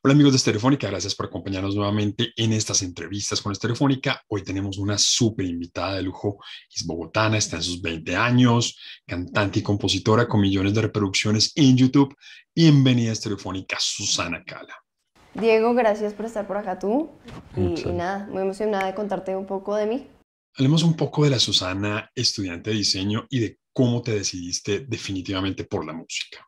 Hola amigos de Estereofónica, gracias por acompañarnos nuevamente en estas entrevistas con Estereofónica. Hoy tenemos una súper invitada de lujo, es bogotana, está en sus 20 años, cantante y compositora con millones de reproducciones en YouTube. Bienvenida a Estereofónica, Susana Cala. Diego, gracias por estar por acá tú. Y, y nada, muy emocionada de contarte un poco de mí. Hablemos un poco de la Susana, estudiante de diseño, y de cómo te decidiste definitivamente por la música.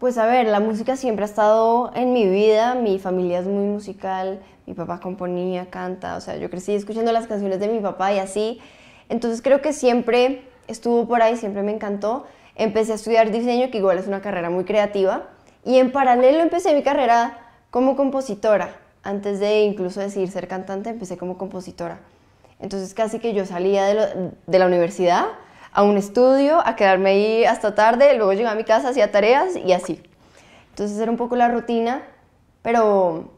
Pues a ver, la música siempre ha estado en mi vida, mi familia es muy musical, mi papá componía, canta, o sea, yo crecí escuchando las canciones de mi papá y así, entonces creo que siempre estuvo por ahí, siempre me encantó. Empecé a estudiar diseño, que igual es una carrera muy creativa, y en paralelo empecé mi carrera como compositora. Antes de incluso decidir ser cantante, empecé como compositora. Entonces casi que yo salía de, de la universidad a un estudio, a quedarme ahí hasta tarde, luego llegaba a mi casa, hacía tareas y así. Entonces era un poco la rutina, pero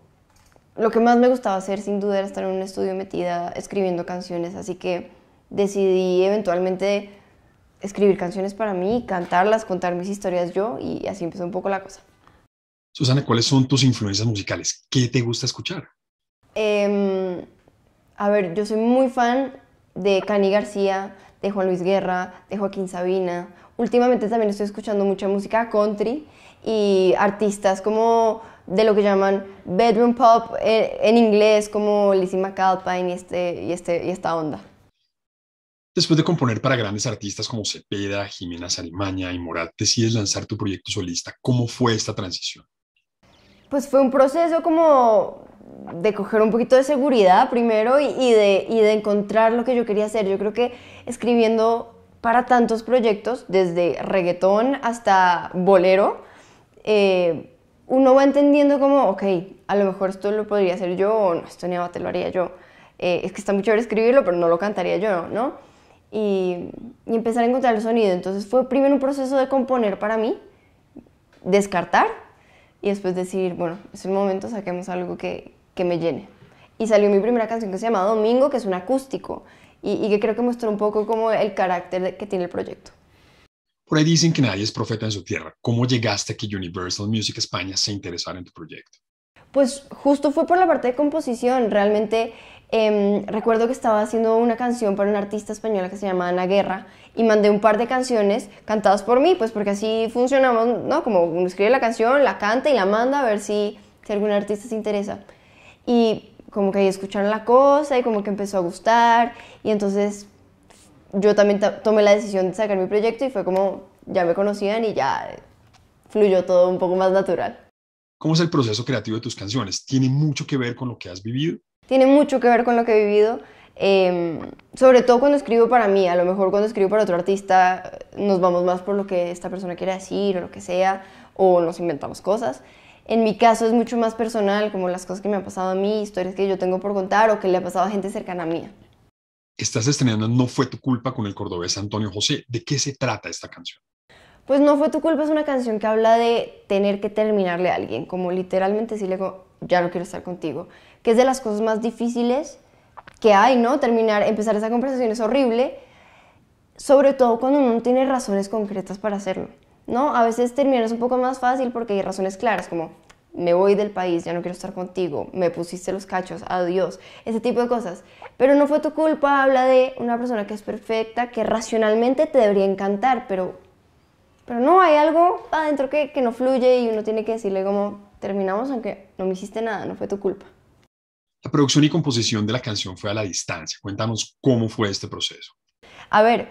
lo que más me gustaba hacer sin duda era estar en un estudio metida escribiendo canciones, así que decidí eventualmente escribir canciones para mí, cantarlas, contar mis historias yo y así empezó un poco la cosa. Susana, ¿cuáles son tus influencias musicales? ¿Qué te gusta escuchar? Eh, a ver, yo soy muy fan de Cani García, de Juan Luis Guerra, de Joaquín Sabina. Últimamente también estoy escuchando mucha música country y artistas como de lo que llaman bedroom pop eh, en, inglés, como Lizzie McAlpine y, este, y, este, y esta onda. Después de componer para grandes artistas como Cepeda, Jimena Sarimaña y Morat, decides lanzar tu proyecto solista. ¿Cómo fue esta transición? Pues fue un proceso como de coger un poquito de seguridad primero y, de, y, de, encontrar lo que yo quería hacer. Yo creo que escribiendo para tantos proyectos, desde reggaetón hasta bolero, eh, uno va entendiendo como, ok, a lo mejor esto lo podría hacer yo o no, esto ni abate lo haría yo. Eh, es que está muy chévere escribirlo, pero no lo cantaría yo, ¿no? Y, y empezar a encontrar el sonido. Entonces fue primero un proceso de componer para mí, descartar y después decir, bueno, es el momento, saquemos algo que, que me llene. Y salió mi primera canción que se llama Domingo, que es un acústico y, que creo que muestra un poco como el carácter que tiene el proyecto. Por ahí dicen que nadie es profeta en su tierra. ¿Cómo llegaste a que Universal Music España se interesara en tu proyecto? Pues justo fue por la parte de composición. Realmente em, recuerdo que estaba haciendo una canción para una artista española que se llama Ana Guerra y mandé un par de canciones cantadas por mí, pues porque así funcionamos, ¿no? Como uno escribe la canción, la canta y la manda a ver si, si algún artista se interesa. Y como que ahí escucharon la cosa y como que empezó a gustar y entonces yo también tomé la decisión de sacar mi proyecto y fue como ya me conocían y ya fluyó todo un poco más natural. ¿Cómo es el proceso creativo de tus canciones? ¿Tiene mucho que ver con lo que has vivido? Tiene mucho que ver con lo que he vivido, em, sobre todo cuando escribo para mí, a lo mejor cuando escribo para otro artista nos vamos más por lo que esta persona quiere decir o lo que sea, o nos inventamos cosas. En mi caso es mucho más personal, como las cosas que me han pasado a mí, historias que yo tengo por contar o que le ha pasado a gente cercana a mí. Estás estrenando No fue tu culpa con el cordobés Antonio José. ¿De qué se trata esta canción? Pues No fue tu culpa es una canción que habla de tener que terminarle a alguien, como literalmente decirle ya no quiero estar contigo, que es de las cosas más difíciles que hay, ¿no? Terminar, empezar esa conversación es horrible, sobre todo cuando uno no tiene razones concretas para hacerlo. ¿No? A veces terminar es un poco más fácil porque hay razones claras, como me voy del país, ya no quiero estar contigo, me pusiste los cachos, adiós, ese tipo de cosas. Pero no fue tu culpa, habla de una persona que es perfecta, que racionalmente te debería encantar, pero, pero no, hay algo adentro que, que no fluye y uno tiene que decirle como, terminamos aunque no me hiciste nada, no fue tu culpa. La producción y composición de la canción fue a la distancia. Cuéntanos cómo fue este proceso. A ver,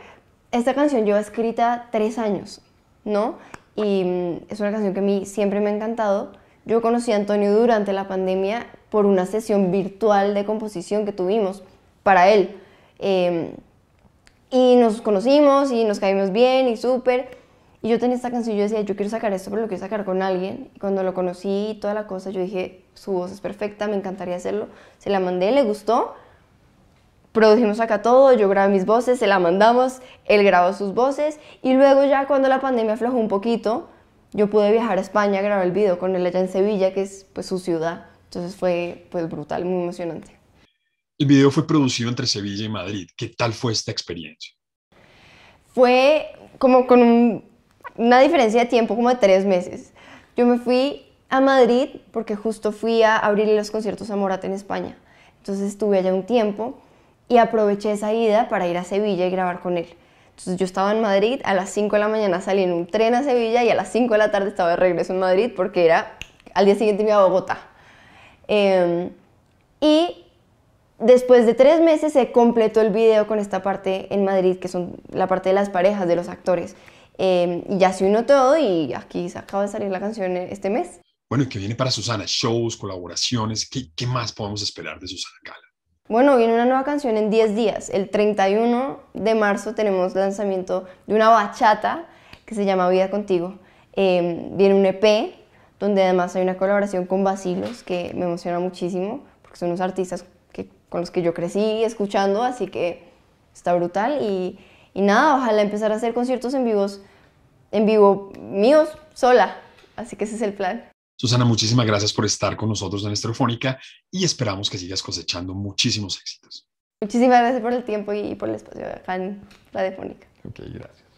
esta canción lleva escrita tres años. ¿No? Y mm, es una canción que a mí siempre me ha encantado. Yo conocí a Antonio durante la pandemia por una sesión virtual de composición que tuvimos para él. Em, y nos conocimos y nos caímos bien y súper. Y yo tenía esta canción y yo decía, yo quiero sacar esto, pero lo quiero sacar con alguien. Y cuando lo conocí y toda la cosa, yo dije, su voz es perfecta, me encantaría hacerlo. Se la mandé, le gustó produjimos acá todo, yo grabé mis voces, se la mandamos, él grabó sus voces y luego ya cuando la pandemia aflojó un poquito, yo pude viajar a España a grabar el video con él allá en Sevilla, que es pues su ciudad. Entonces fue pues brutal, muy emocionante. El video fue producido entre Sevilla y Madrid. ¿Qué tal fue esta experiencia? Fue como con una diferencia de tiempo como de tres meses. Yo me fui a Madrid porque justo fui a abrirle los conciertos a Morat en España. Entonces estuve allá un tiempo y aproveché esa ida para ir a Sevilla y grabar con él. Entonces yo estaba en Madrid, a las 5 de la mañana salí en un tren a Sevilla y a las 5 de la tarde estaba de regreso en Madrid porque era, al día siguiente me iba a Bogotá. Em, y después de tres meses se completó el video con esta parte en Madrid, que son la parte de las parejas, de los actores. Em, y ya se unió todo y aquí se acaba de salir la canción este mes. Bueno, ¿y qué viene para Susana? ¿Shows, colaboraciones? ¿Qué, más podemos esperar de Susana Cala? Bueno, viene una nueva canción en 10 días. El 31 de marzo tenemos lanzamiento de una bachata que se llama Vida Contigo. Em, viene un EP donde además hay una colaboración con Basilos que me emociona muchísimo porque son unos artistas que, con los que yo crecí escuchando, así que está brutal. Y, y nada, ojalá empezar a hacer conciertos en vivos, en vivo míos, sola. Así que ese es el plan. Susana, muchísimas gracias por estar con nosotros en Estereofónica y esperamos que sigas cosechando muchísimos éxitos. Muchísimas gracias por el tiempo y por el espacio acá en Radiofónica. Ok, gracias.